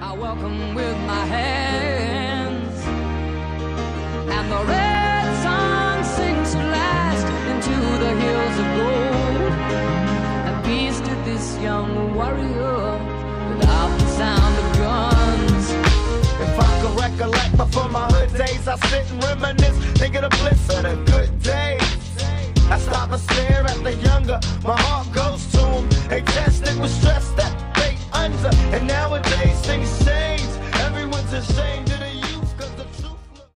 I welcome with my hands and the red sun sinks last into the hills of gold. And peace to this young warrior without the sound of guns. If I could recollect before my hood days, I sit and reminisce, thinking the bliss of the good days. I stop and stare at the younger, my heart goes to him. They test it with stress.